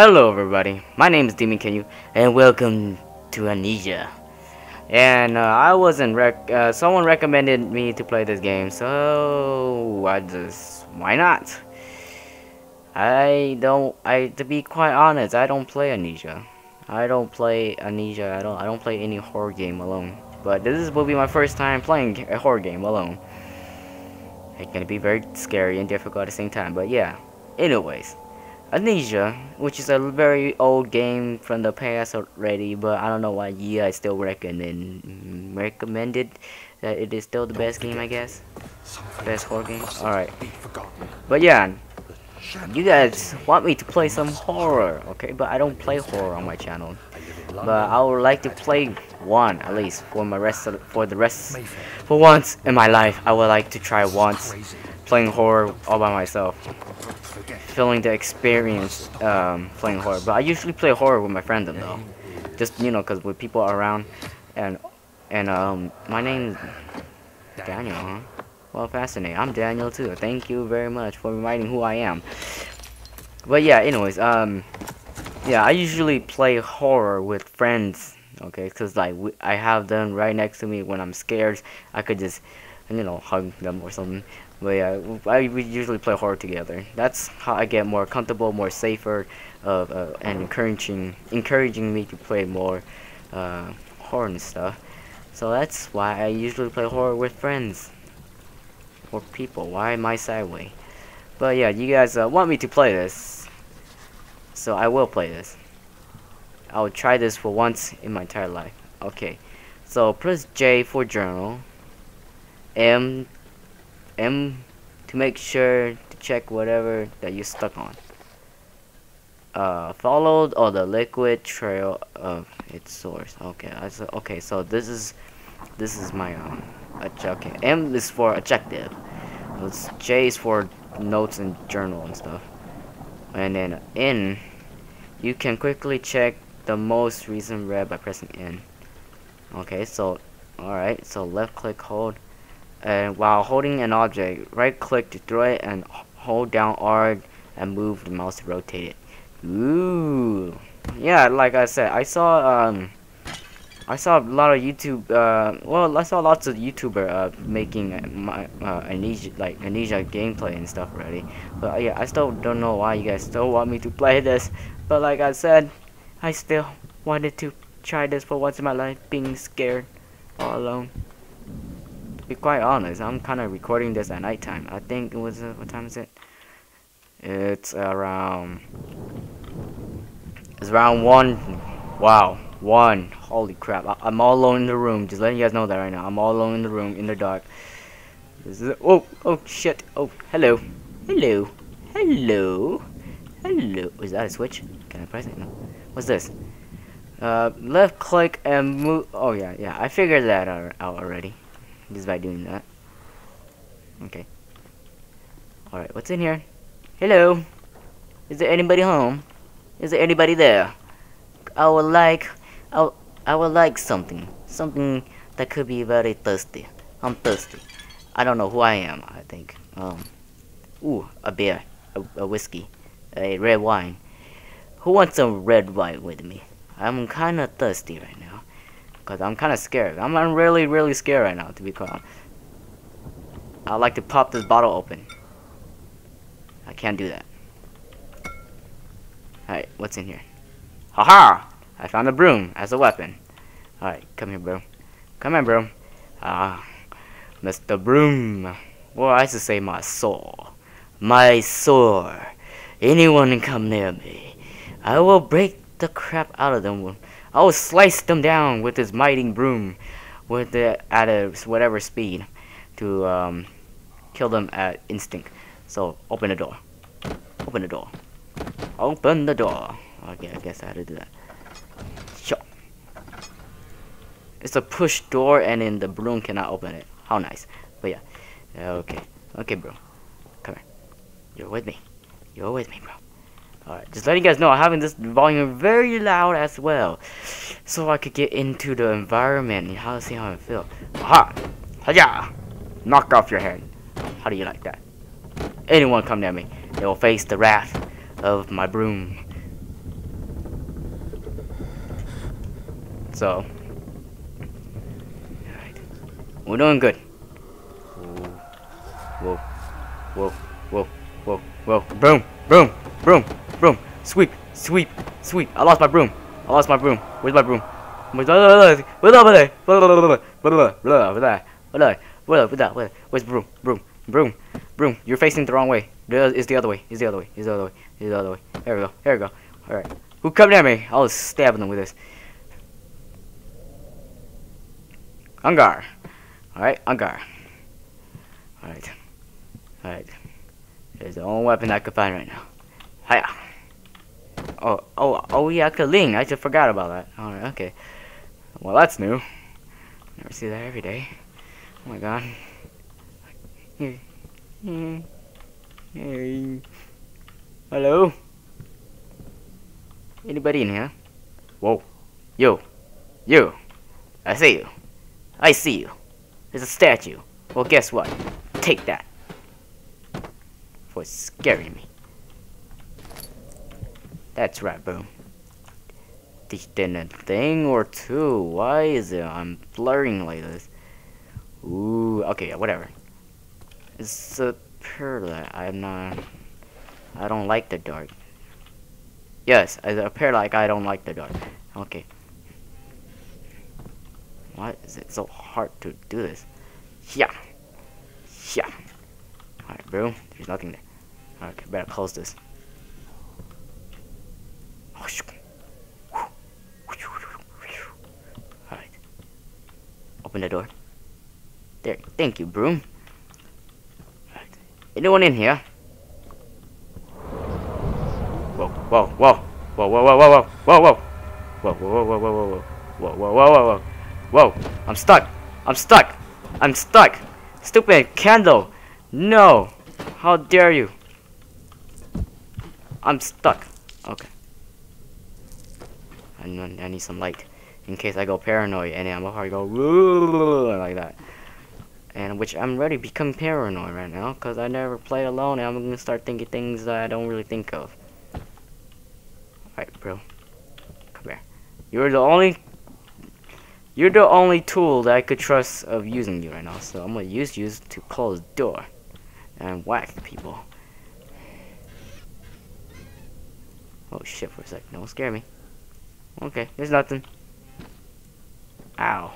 Hello everybody, my name is Demonkillu, and welcome to Amnesia. And uh, I wasn't rec- uh, someone recommended me to play this game, so I just, why not? I don't, I, to be quite honest, I don't play Amnesia. I don't play Amnesia, I don't, I don't play any horror game alone. But this will be my first time playing a horror game alone. It's gonna be very scary and difficult at the same time, but yeah. Anyways, Amnesia, which is a very old game from the past already, but I don't know why you guys still recommend recommended that it is still the best game, I guess. Best horror game. All right. But yeah, you guys want me to play some horror, okay? But I don't play horror on my channel. But I would like to play one at least for my rest of, for the rest for once in my life. I would like to try once playing horror all by myself feeling the experience um, playing horror. But I usually play horror with my friends though, just you know, cause with people around, and and um, my name is Daniel. Huh? Well, fascinating. I'm Daniel too. Thank you very much for reminding who I am. But yeah, anyways, um, yeah, I usually play horror with friends. Okay, cause like I have them right next to me when I'm scared. I could just, you know, hug them or something. But yeah, I, we usually play horror together. That's how I get more comfortable, more safer, uh, uh, and encouraging encouraging me to play more uh, horror and stuff. So that's why I usually play horror with friends or people. Why am I sideway? But yeah, you guys uh, want me to play this, so I will play this. I will try this for once in my entire life. Okay, so press J for journal, M M to make sure to check whatever that you stuck on. Uh, followed or the liquid trail of its source. Okay, I said, okay, so this is this is my um okay. M is for objective. J is for notes and journal and stuff. And then N, you can quickly check the most recent read by pressing N. Okay, so alright, so left click hold and while holding an object, right click to throw it and hold down R and move the mouse to rotate it. Ooh. Yeah, like I said, I saw um I saw a lot of YouTube uh well I saw lots of YouTuber uh making my uh like amnesia gameplay and stuff already. But yeah, I still don't know why you guys still want me to play this. But like I said, I still wanted to try this for once in my life being scared all alone be quite honest, I'm kind of recording this at nighttime. I think it was, uh, what time is it? It's around, it's around 1, wow, 1, holy crap, I, am all alone in the room, just letting you guys know that right now, I'm all alone in the room, in the dark. This is, oh, oh, shit, oh, hello, hello, hello, hello, is that a switch? Can I press it? No. What's this? Uh, left click and move, oh yeah, yeah, I figured that out already just by doing that. Okay. Alright, what's in here? Hello? Is there anybody home? Is there anybody there? I would like, I, I would like something. Something that could be very thirsty. I'm thirsty. I don't know who I am, I think. Um, ooh, a beer, a, a whiskey, a red wine. Who wants some red wine with me? I'm kinda thirsty right now. Because I'm kind of scared. I'm, I'm really, really scared right now, to be quite honest. I'd like to pop this bottle open. I can't do that. Alright, what's in here? Haha! -ha! I found a broom as a weapon. Alright, come here, bro. Come here, bro. Ah, Mr. Broom. Well, I should say my soul. My sword. Anyone come near me. I will break the crap out of them I will slice them down with his mighty broom with the at a whatever speed to um, kill them at instinct. So open the door. Open the door. Open the door. Okay, I guess I had to do that. Sure. It's a push door and then the broom cannot open it. How nice. But yeah. Okay. Okay, bro. Come here. You're with me. You're with me, bro. Alright, just letting you guys know, I'm having this volume very loud as well. So I could get into the environment and how to see how I Ha! Aha! Haja! Knock off your head. How do you like that? Anyone come near me, they will face the wrath of my broom. So. Alright. We're doing good. Whoa. Whoa. Whoa. Whoa. Whoa. Whoa. Boom. Boom. Boom broom, sweep, sweep, sweep. I lost my broom. I lost my broom. Where's my broom? Where's Where's broom? Broom, broom, broom. You're facing the wrong way. It's the other way. It's the other way. It's the other way. It's the other way. There we go. There we go. All right. Who come near me? I'll stab them with this. Ungar. Alright, Ungar. Alright. Alright. There's the only weapon I can find right now. Hiya. Oh, oh, oh yeah, I could ling. I just forgot about that. Alright, okay. Well, that's new. Never see that every day. Oh my god. Hello? Anybody in here? Whoa. You. You. I see you. I see you. There's a statue. Well, guess what? Take that. For scaring me. That's right, boom. Then a thing or two. Why is it I'm blurring like this? Ooh, okay, whatever. It's a pearl. I'm not. I don't like the dark. Yes, it appear like I don't like the dark. Okay. Why is it so hard to do this? Yeah. Yeah. Alright, bro. There's nothing there. Okay, better close this. Alright. Open the door. There. Thank you, broom. Anyone in here? Whoa, whoa, whoa. Whoa, whoa, whoa, whoa, whoa, whoa, whoa. Whoa, whoa, whoa, whoa, whoa, whoa, whoa, whoa, whoa, whoa, I'm stuck. I'm stuck. I'm stuck. Stupid candle. No. How dare you? I'm stuck. Okay. I need some light in case I go paranoid and I'm gonna go like that. And which I'm ready become paranoid right now because I never play alone and I'm gonna start thinking things that I don't really think of. Alright, bro. Come here. You're the only you're the only tool that I could trust of using you right now, so I'm gonna use you to close the door and whack people. Oh shit for a sec, don't scare me. Okay, there's nothing. Ow.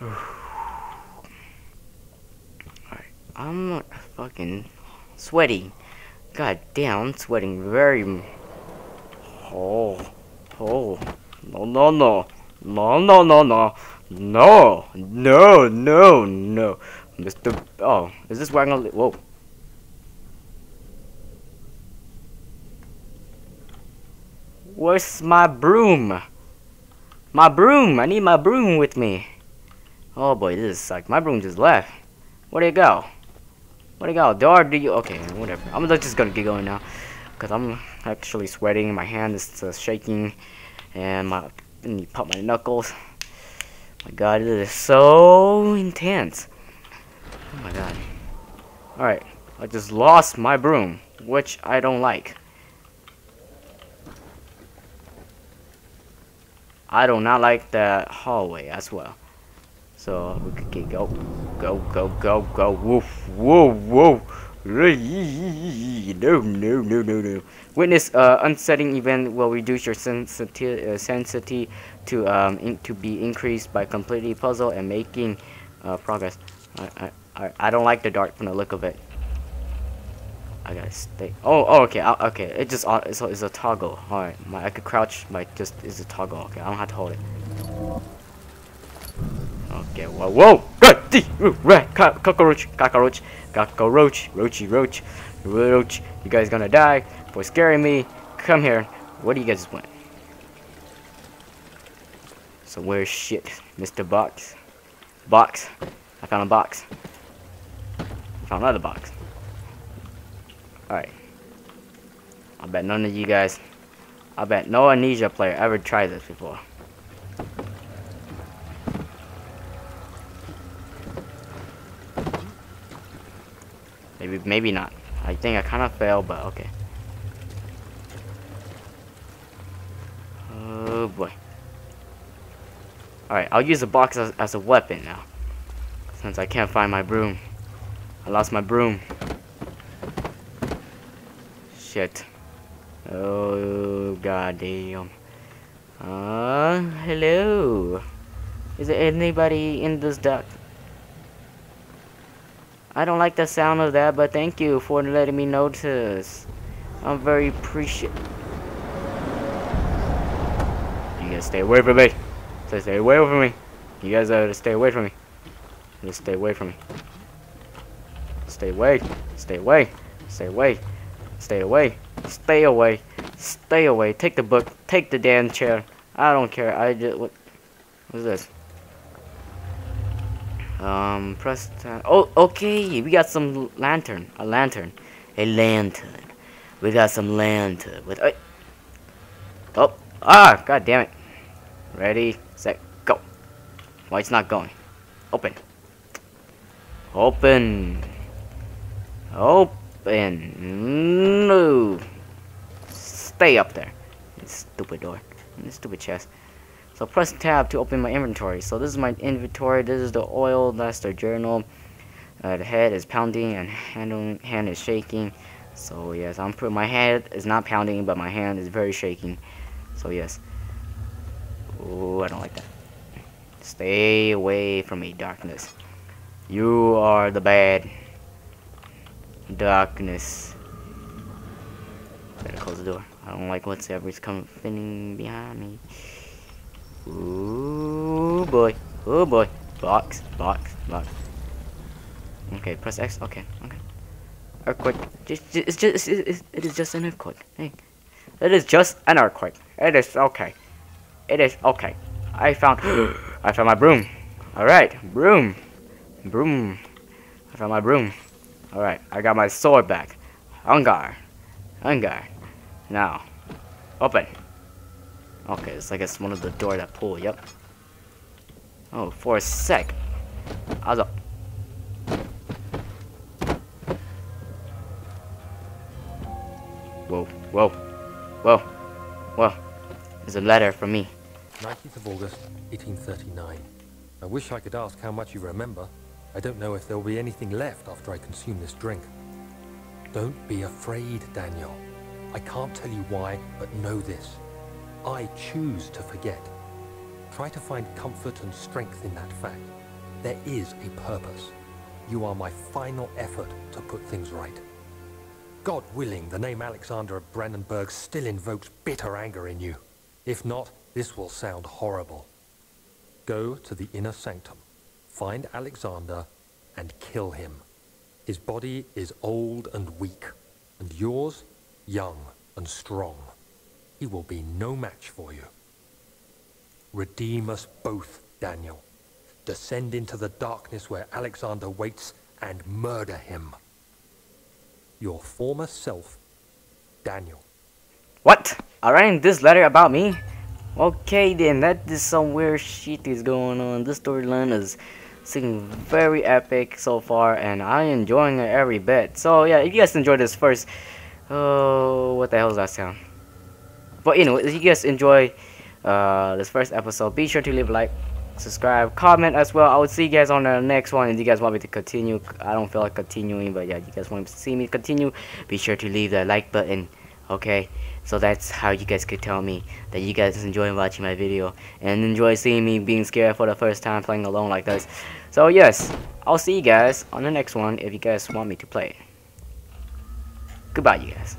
Alright, I'm fucking sweaty. God damn, I'm sweating very... Oh. Oh. No, no, no. No, no, no, no. No. No, no, no. Mr... Oh, is this where I'm gonna... Whoa. Where's my broom? My broom! I need my broom with me. Oh boy, this is like my broom just left. Where'd it go? where do you go? Door? Do you? Okay, whatever. I'm just gonna get going now, cause I'm actually sweating. My hand is uh, shaking, and my and you pop my knuckles. My God, this is so intense. Oh my God. All right, I just lost my broom, which I don't like. I do not like that hallway as well. So we could get go, go, go, go, go, woof, whoa, whoa. No, no, no, no, no. Witness uh, unsetting event will reduce your sensitivity, uh, sensitivity to um in, to be increased by completing puzzle and making uh, progress. I, I I don't like the dark from the look of it. I gotta stay. Oh, oh okay, I, okay. It just uh, it's a, it's a toggle. All right, my I could crouch. My just is a toggle. Okay, I don't have to hold it. Okay, whoa, whoa! Right, cockroach, cockroach, cockroach, roachy, roach, roach. You guys gonna die for scaring me. Come here. What do you guys want? So where's shit, Mr. Box? Box. I found a box. I found another box. Alright. I bet none of you guys... I bet no Amnesia player ever tried this before. Maybe, maybe not. I think I kind of failed, but okay. Oh boy. Alright, I'll use the box as, as a weapon now. Since I can't find my broom. I lost my broom. Shit. Oh, god damn. Uh, hello. Is there anybody in this duct? I don't like the sound of that, but thank you for letting me notice. I'm very appreciative. You guys stay away from me. So stay away from me. You guys gotta stay away from me. Just stay away from me. Stay away. Stay away. Stay away. Stay away. Stay away. Stay away. Take the book. Take the damn chair. I don't care. I just what? What's this? Um, press. Oh, okay. We got some lantern. A lantern. A lantern. We got some lantern. With. Uh, oh. Ah. God damn it. Ready. Set. Go. Why it's not going? Open. Open. Open. No. Stay up there. Stupid door. Stupid chest. So press tab to open my inventory. So this is my inventory. This is the oil. That's the journal. Uh, the head is pounding and hand, hand is shaking. So yes, I'm my head is not pounding, but my hand is very shaking. So yes. Oh, I don't like that. Stay away from me, darkness. You are the bad darkness. Better close the door. I don't like what's ever coming behind me. Ooh boy. Oh boy. Box. Box. Box. Okay, press X. Okay. Okay. Earthquake. Just, just, it's just, it is just an earthquake. Hey. It is just an earthquake. It is okay. It is okay. I found, I found my broom. Alright, broom. Broom. I found my broom. Alright, I got my sword back. Ungar. Ungar. Now, open. Okay, it's like it's one of the door that pull, yep. Oh, for a sec. I up. Whoa, whoa, whoa, whoa. There's a letter from me. 19th of August, 1839. I wish I could ask how much you remember. I don't know if there will be anything left after I consume this drink. Don't be afraid, Daniel. I can't tell you why, but know this. I choose to forget. Try to find comfort and strength in that fact. There is a purpose. You are my final effort to put things right. God willing, the name Alexander of Brandenburg still invokes bitter anger in you. If not, this will sound horrible. Go to the inner sanctum, find Alexander, and kill him. His body is old and weak, and yours, young and strong. He will be no match for you. Redeem us both, Daniel. Descend into the darkness where Alexander waits and murder him. Your former self, Daniel. What? Are writing this letter about me? Okay then, that is some weird shit is going on. This storyline is seeming very epic so far and I'm enjoying it every bit. So yeah, if you guys enjoyed this first, oh, what the hell is that sound? But anyway, if you guys enjoy uh, this first episode, be sure to leave a like, subscribe, comment as well. I will see you guys on the next one. If you guys want me to continue, I don't feel like continuing, but yeah, if you guys want to see me continue, be sure to leave that like button, okay? So that's how you guys could tell me that you guys enjoy watching my video and enjoy seeing me being scared for the first time playing alone like this. So yes, I'll see you guys on the next one if you guys want me to play. Goodbye, you guys.